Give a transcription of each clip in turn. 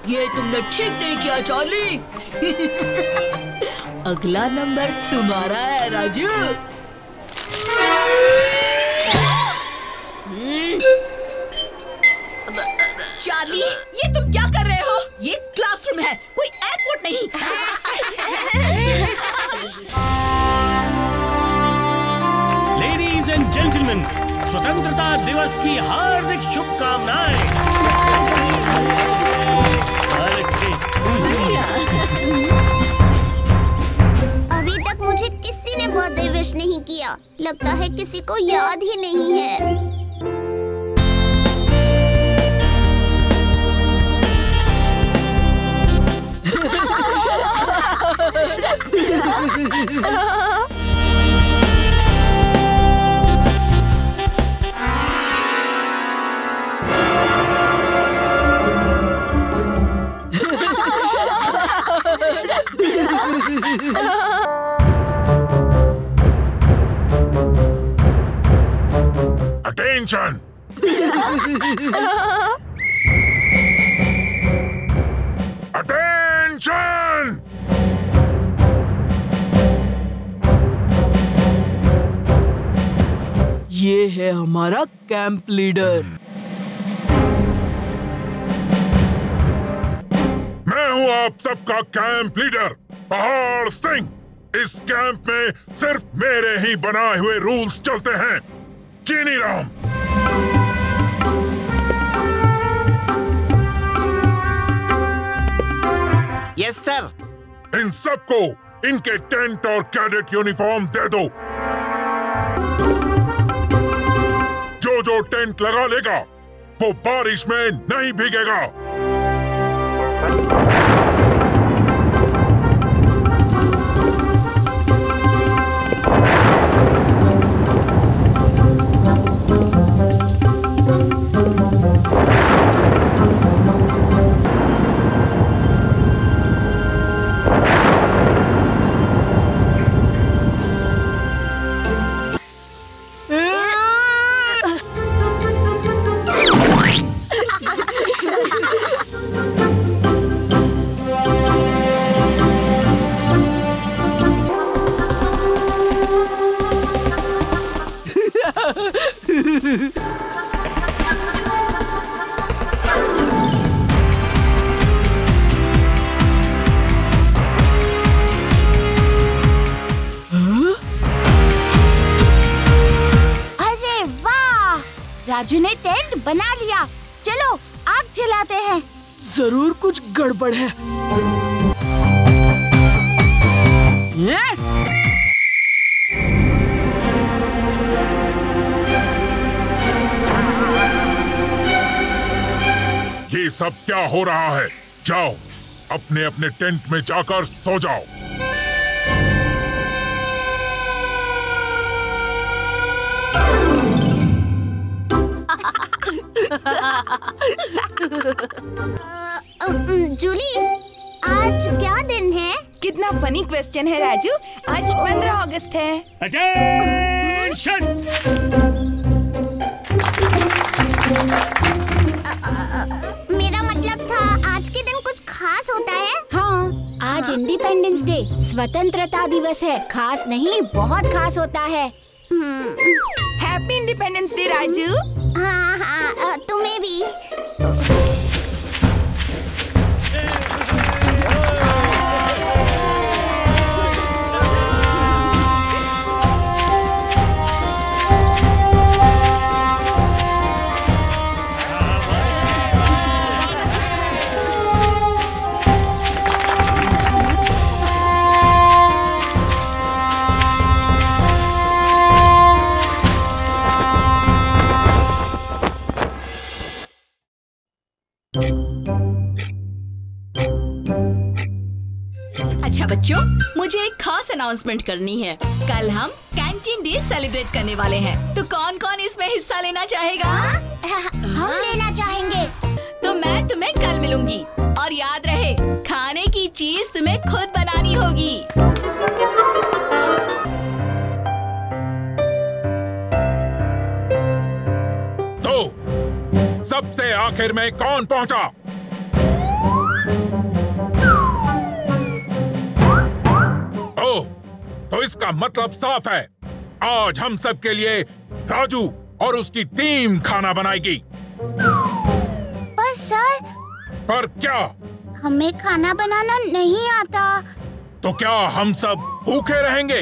Finishing नहीं किया Charlie अगला नंबर तुम्हारा है राजू। चार्ली ये तुम क्या कर रहे हो? ये क्लासरूम है कोई एयरपोर्ट नहीं। लेडीज़ एंड जेंटलमैन स्वतंत्रता दिवस की हार्दिक शुभकामनाएँ। अभी तक मुझे किसी ने बर्थडे विश नहीं किया। लगता है किसी को याद ही नहीं है। Attention! Attention! ये है हमारा कैंप लीडर मैं हूँ आप सबका कैंप लीडर पहाड़ सिंह। इस कैंप में सिर्फ़ मेरे ही बनाए हुए रूल्स चलते हैं। चीनी राम। यस सर इन सबको इनके टेंट और कैडेट यूनिफॉर्म दे दो। जो जो टेंट लगा लेगा वो बारिश में नहीं भीगेगा। राजू ने टेंट बना लिया। चलो आग जलाते हैं। ज़रूर कुछ गड़बड़ है। ये? ये सब क्या हो रहा है? जाओ अपने अपने टेंट में जाकर सो जाओ। जूली आज क्या दिन है? कितना फनी क्वेश्चन है राजू। आज 15 अगस्त है। अटेंशन मेरा मतलब था आज के दिन कुछ खास होता है? हाँ आज इंडिपेंडेंस डे स्वतंत्रता दिवस है। खास नहीं बहुत खास होता है। Happy independence day Raju. हाँ हाँ तुम्हें भी। अनाउंसमेंट करनी है। कल हम कैंटीन डे सेलिब्रेट करने वाले हैं। तो कौन कौन इसमें हिस्सा लेना चाहेगा? हम लेना चाहेंगे। तो मैं तुम्हें कल मिलूँगी। और याद रहे खाने की चीज़ तुम्हें खुद बनानी होगी। तो सबसे आखिर में कौन पहुँचा? इसका मतलब साफ़ है। आज हम सब के लिए राजू और उसकी टीम खाना बनाएगी। पर सर पर क्या? हमें खाना बनाना नहीं आता। तो क्या हम सब भूखे रहेंगे?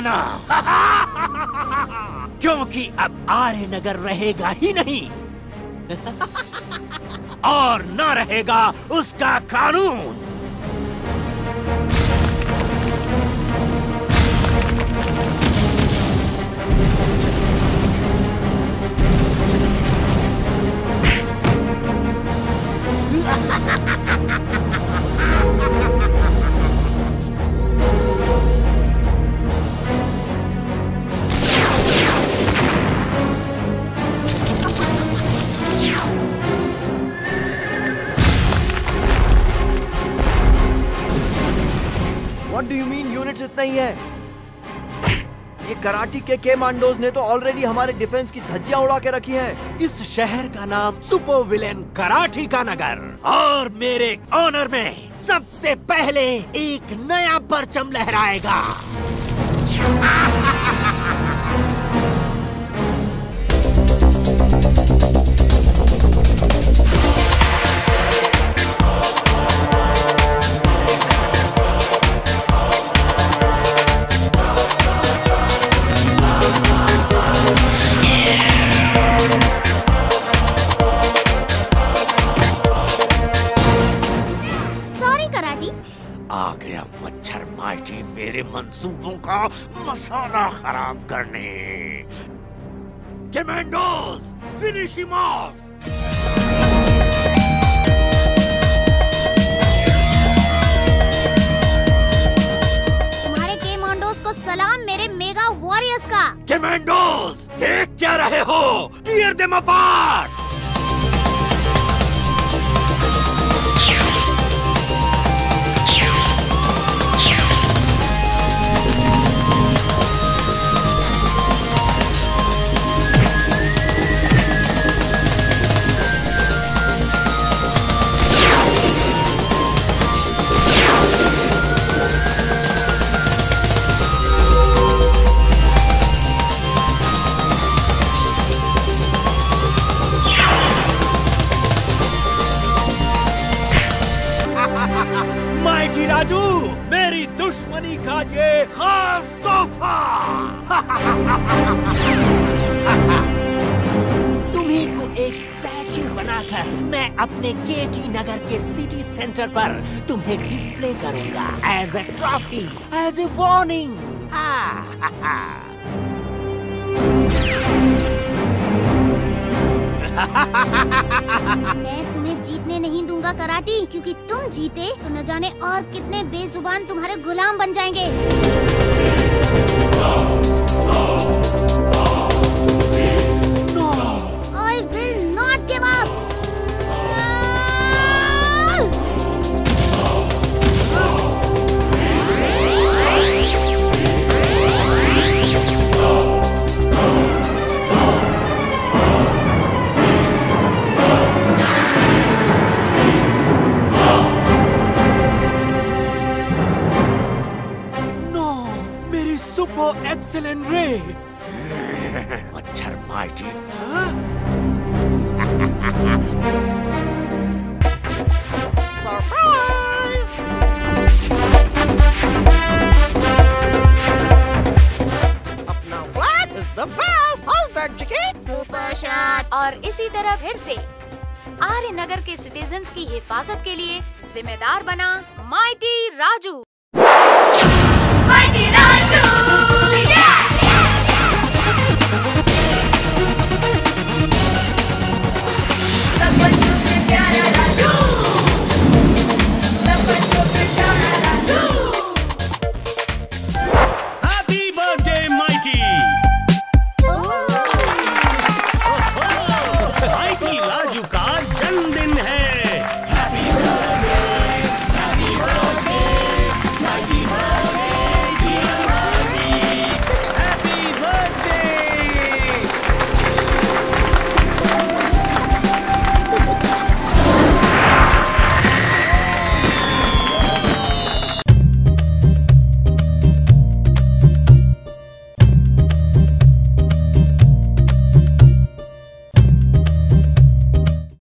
मनाना क्योंकि अब आर्य नगर रहेगा ही नहीं। और ना रहेगा उसका कानून। डू यू मीन यूनिट्स इतना ही है? ये कराटी के के मांडोज ने तो ऑलरेडी हमारे डिफेंस की धज्जियाँ उड़ा के रखी हैं। इस शहर का नाम सुपर विलेन कराठी का नगर। और मेरे ऑनर में सबसे पहले एक नया परचम लहराएगा। मेरे मंसूबों का मसाला खराब करने। कमांडोज फिनिश हिम ऑफ़ सलाम मेरे मेगा वॉरियर्स का। कमांडोज देख क्या रहे हो? टीयर देम अपार्ट अपने केटी नगर के सिटी सेंटर पर तुम्हें डिस्प्ले करूँगा as a trophy as a warning मैं तुम्हें जीतने नहीं दूँगा कराटी, क्योंकि तुम जीते तो न जाने और कितने बेजुबान तुम्हारे गुलाम बन जाएँगे। एक्सीलेंट रे मच्छर माइटी और इसी तरह फिर से। आर्य नगर के सिटीजन्स की हिफाजत के लिए जिम्मेदार बना माइटी राजू।